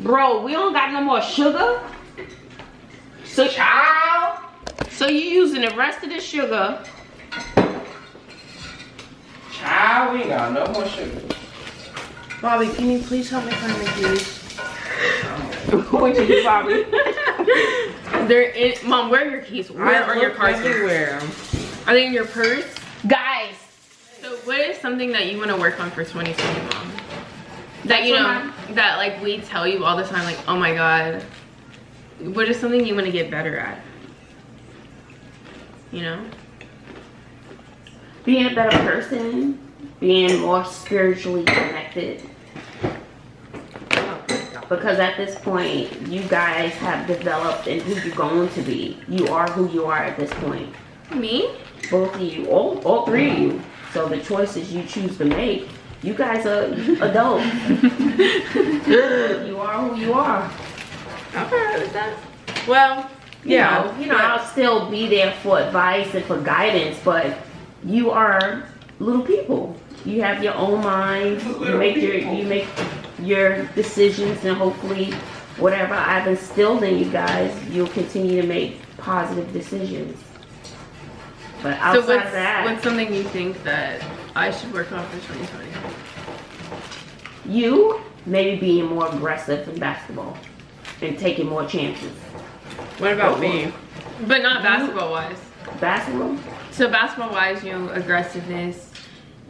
Bro, we don't got no more sugar. So Child. So you using the rest of the sugar. Child, we ain't got no more sugar. Bobbi, can you please help me find the keys? what you do, Bobbi? They're in. Mom, where are your keys? Where I are your looked car keys? everywhere. Are they in your purse? Guys, So what is something that you want to work on for 2020, mom? That you know, that like we tell you all the time, like, oh my god. What is something you want to get better at? You know? being a better person, being more spiritually connected. Because at this point, you guys have developed and who you're going to be. You are who you are at this point. Me? Both of you, all, all three of you. So the choices you choose to make, you guys are adults. you are who you are. I'm alright with that. Well, You yeah. know, you know, I'll still be there for advice and for guidance, but you are little people. You have your own mind. You make your you make your decisions, and hopefully, whatever I've instilled in you guys, you'll continue to make positive decisions. But So outside what's, of that, what's something you think that I should work on for 2020? you maybe being more aggressive in basketball and taking more chances. What about Oh. me? But not basketball wise. Basketball, So basketball wise, you know, aggressiveness,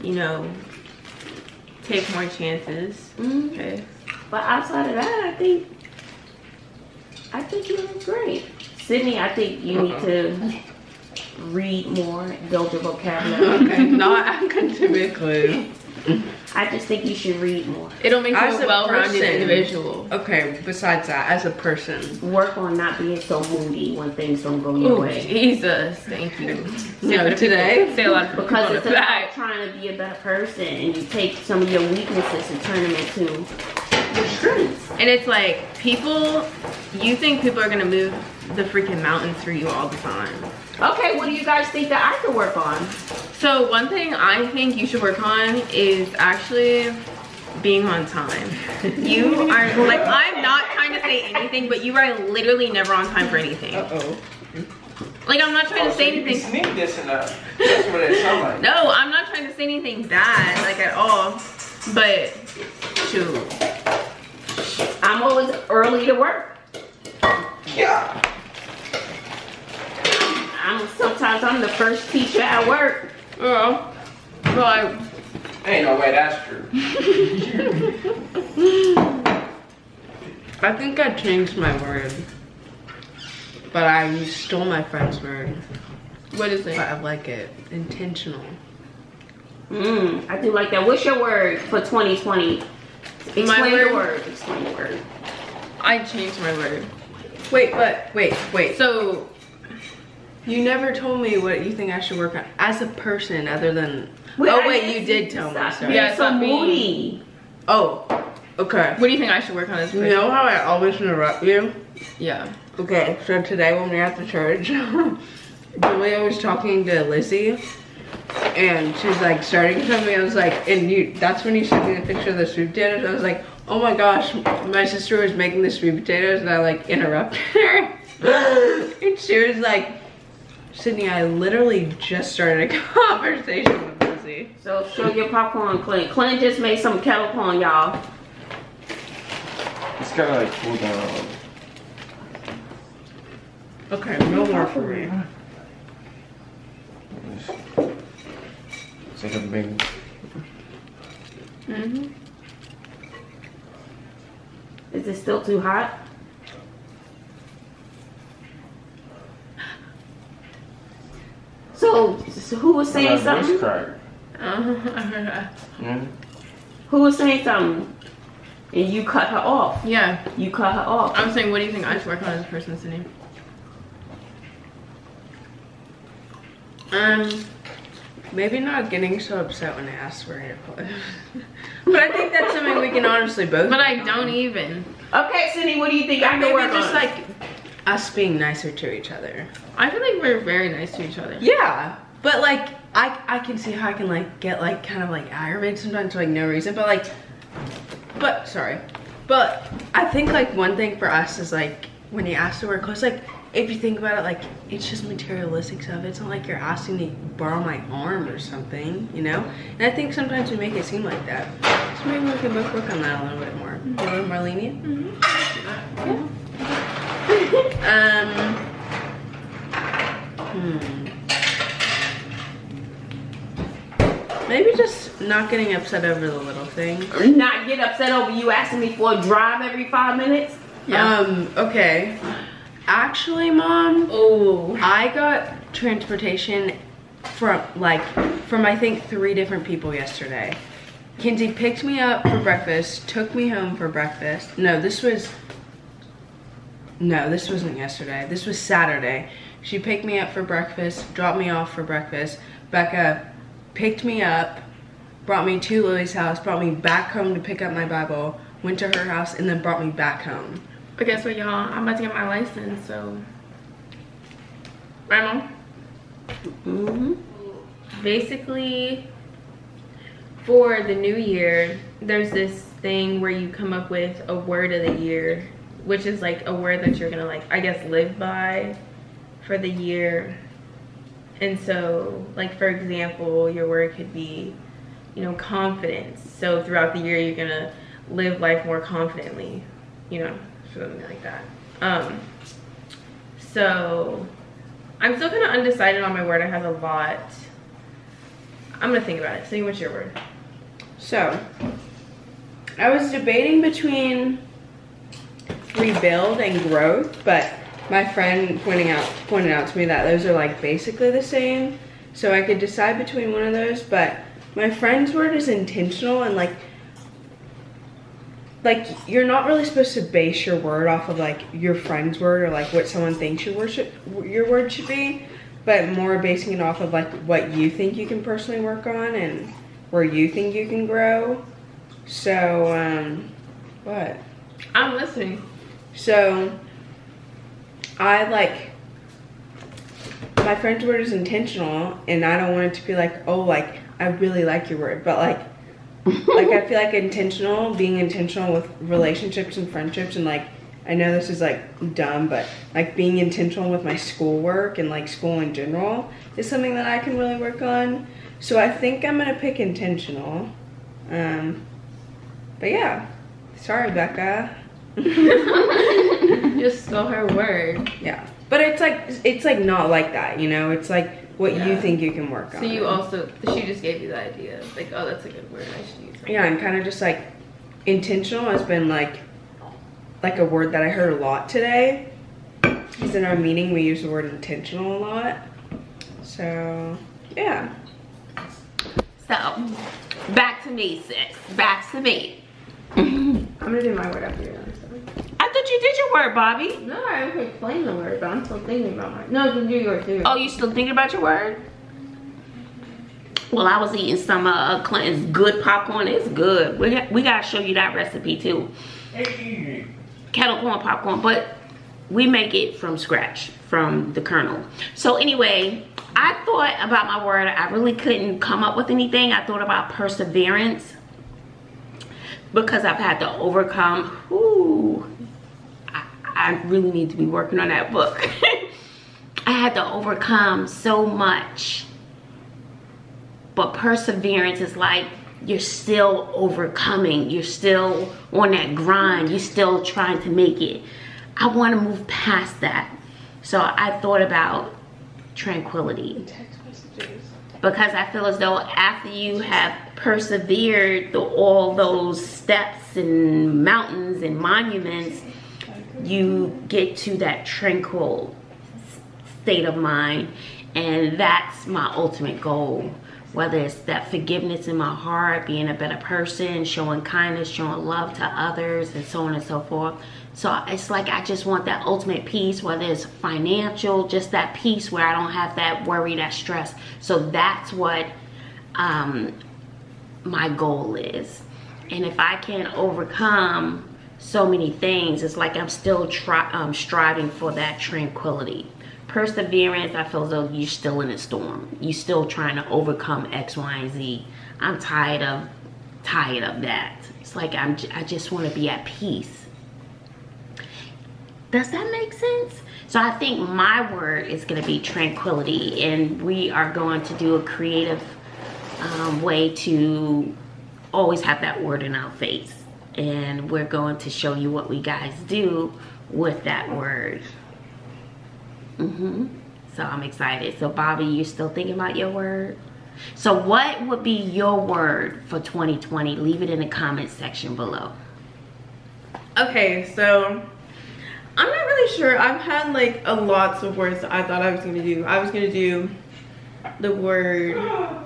you know, take more chances. Mhm. Okay. But outside of that, I think I think you look great. Sydni, I think you need to read more, build your vocabulary. Okay, not academically. I just think you should read more. It'll make you As a a well-rounded person. individual. Okay, besides that, as a person. Work on not being so moody when things don't go your Oh way. Jesus, thank you. Say a lot No, today? Say a lot of Because it's about back. trying to be a better person and you take some of your weaknesses and turn them into your strengths. And it's like people, you think people are gonna move the freaking mountains for you all the time. Okay, what do you guys think that I could work on? So one thing I think you should work on is actually being on time. You are like I'm not trying to say anything, but you are literally never on time for anything. Uh-oh. Like I'm not trying Oh, to say so you anything. sneak dissing us. That's what it sounds like. No, I'm not trying to say anything bad, like at all. But shoot. I'm always early to work. Yeah. I'm sometimes I'm the first teacher at work. Well, like Ain't no way that's true. I think I changed my word. But I stole my friend's word. what is But it? I like it. Intentional. Mm, I do like that. What's your word for 2020? Explain My your word? word. Explain your word. I changed my word. Wait, but wait, wait. So You never told me what you think I should work on as a person other than Wait, Oh I wait, you did tell me, stop sorry. Yeah, so stop being- moody. Oh. Okay. what do you think I should work on as a person? You know how I always interrupt you? Yeah. Okay, so today when we were at the church, Julia was talking to Lizzie, and she's like starting something. I was like, and you, that's when you sent me the picture of the sweet potatoes. I was like, oh my gosh, my sister was making the sweet potatoes, and I like interrupted her. and she was like, Sydni, I literally just started a conversation with Lizzie. So show your popcorn, Clint. Clint just made some kettle corn, y'all. It's gotta like cool down. Okay, no more for me. It's like a big. Mm-hmm. Is it still too hot? So, so who was saying Like voice something? crack. Uh, Yeah. Who was saying something? And you cut her off. yeah. You cut her off. I'm saying, what do you think I should work on as a person, Sydni? Um, maybe not getting so upset when I ask for your clothes. but I think that's something we can honestly both. But I don't even. Okay, Sydni, what do you think I can Maybe work just on? like us being nicer to each other. I feel like we're very nice to each other. Yeah, but like I I can see how I can like get like kind of like aggravated sometimes for like no reason, but like, but sorry, but I think like one thing for us is like when you ask to wear clothes, like if you think about it, like it's just materialistic stuff. It's not like you're asking to borrow my arm or something, you know. And I think sometimes we make it seem like that. So maybe we can both work on that a little bit more. Be a little more lenient. Mm-hmm. Um. Hmm. Maybe just not getting upset over the little things. Not get upset over you asking me for a drive every five minutes. Um, okay. Actually, mom, Oh. I got transportation from like from I think three different people yesterday. Kinsey picked me up for breakfast, took me home for breakfast. No, this was No, this wasn't yesterday. This was Saturday. She picked me up for breakfast, dropped me off for breakfast. Becca picked me up, brought me to Lily's house, brought me back home to pick up my Bible, went to her house, and then brought me back home. But guess what, y'all? I'm about to get my license, so. Right, mom? Mm-hmm. Basically, for the new year, there's this thing where you come up with a word of the year, which is like a word that you're gonna, like, I guess, live by for the year. And so, like, for example, your word could be, you know, confidence. So throughout the year, you're gonna live life more confidently, you know, something like that. Um, so I'm still kind of undecided on my word. I have a lot. I'm gonna think about it. Say what's your word? So, I was debating between rebuild and growth, but my friend pointing out pointed out to me that those are like basically the same. So I could decide between one of those, but my friend's word is intentional and like like you're not really supposed to base your word off of like your friend's word or like what someone thinks your word should, your word should be, but more basing it off of like what you think you can personally work on and where you think you can grow. So um what? I'm listening. So I like my French word is intentional and I don't want it to be like, oh like I really like your word, but like like I feel like intentional, being intentional with relationships and friendships and like I know this is like dumb, but like being intentional with my schoolwork and like school in general is something that I can really work on. So I think I'm gonna pick intentional. Um but yeah. Sorry Becca. Just spell her word. Yeah. But it's like it's like not like that, you know? It's like what you think you can work on. So you also, she just gave you the idea. Like, oh, that's a good word. I should use that. Yeah, and kind of just like intentional has been like like a word that I heard a lot today. Because in our meeting we use the word intentional a lot. So yeah. So, back to me, sis. Back to me. I'm gonna do my word after you're done. I thought you did your word, Bobbi. No, I already explained the word, but I'm still thinking about mine. No, then do yours too. Oh, you still thinking about your word? Well, I was eating some uh, Clinton's good popcorn. It's good. We got, we gotta show you that recipe too. Kettle corn popcorn, but we make it from scratch, from the kernel. So anyway, I thought about my word. I really couldn't come up with anything. I thought about perseverance because I've had to overcome. Ooh, I, I really need to be working on that book. I had to overcome so much. But perseverance is like you're still overcoming. You're still on that grind. You're still trying to make it. I want to move past that. So I thought about tranquility. Because I feel as though after you have persevered through all those steps and mountains and monuments, you get to that tranquil state of mind and that's my ultimate goal whether it's that forgiveness in my heart being a better person showing kindness showing love to others and so on and so forth. So it's like i just want that ultimate peace whether it's financial just that peace where i don't have that worry that stress. So that's what um my goal is. And if i can overcome so many things it's like i'm still try, um, striving for that tranquility perseverance, I feel as though you're still in a storm. You're still trying to overcome X, Y, and Z. I'm tired of tired of that. It's like I'm I just want to be at peace. Does that make sense? So I think my word is going to be tranquility, and we are going to do a creative um, way to always have that word in our face. And we're going to show you what we guys do with that word. Mm-hmm. So I'm excited. So Bobbi, you still thinking about your word? So what would be your word for 2020? Leave it in the comment section below. Okay, so I'm not really sure. I've had like a lots of words that I thought I was gonna do. I was gonna do the word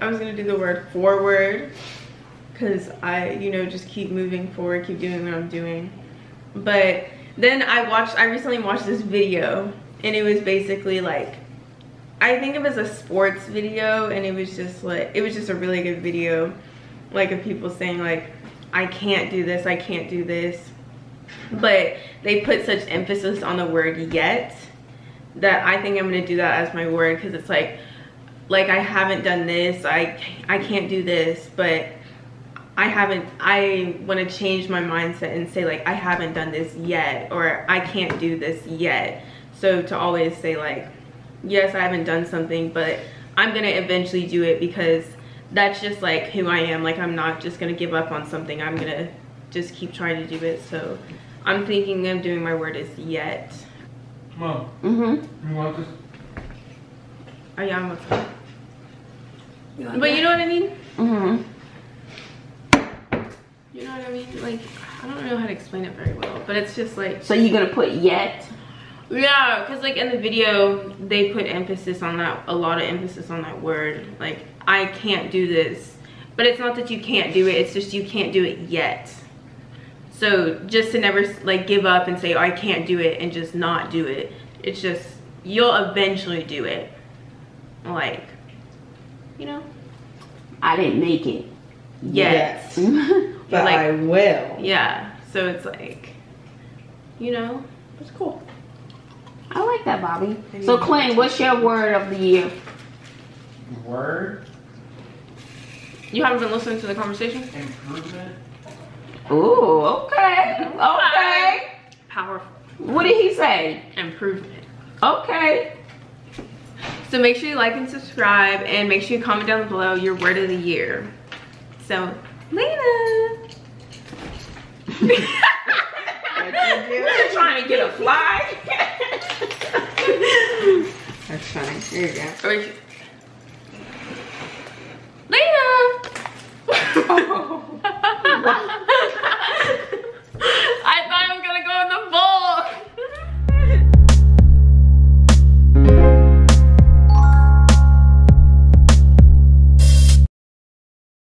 I was gonna do the word forward because I, you know, just keep moving forward, keep doing what I'm doing. But then I watched, I recently watched this video and it was basically like, I think it was a sports video and it was just like, it was just a really good video. Like of people saying like, I can't do this, I can't do this. But they put such emphasis on the word yet that I think I'm gonna do that as my word because it's like, like I haven't done this, I, I can't do this, but I haven't, I want to change my mindset and say like, I haven't done this yet, or I can't do this yet. So to always say like, yes, I haven't done something, but I'm going to eventually do it because that's just like who I am. Like, I'm not just going to give up on something. I'm going to just keep trying to do it. So I'm thinking of doing my word is yet. Mom, Mm-hmm. you want this? Oh yeah, I'm okay. But you know what I mean? Mm-hmm. Know what I mean? Like, I don't know how to explain it very well, but it's just like, So you're gonna put yet? yeah, because like in the video, they put emphasis on that, a lot of emphasis on that word. Like, I can't do this. But it's not that you can't do it, it's just you can't do it yet. So just to never like give up and say, oh, I can't do it and just not do it. It's just, you'll eventually do it. Like, you know? I didn't make it. Yet. But Like- I will. Yeah. So it's like, you know, it's cool. I like that, Bobbi. So Clayton, what's your word of the year? Word? You haven't been listening to the conversation? Improvement? Ooh, okay. Okay. Powerful. What did he say? Improvement. Okay. So make sure you like and subscribe and make sure you comment down below your word of the year. So, Lena. I'm trying to get a fly. That's funny. There you go. Lena! oh.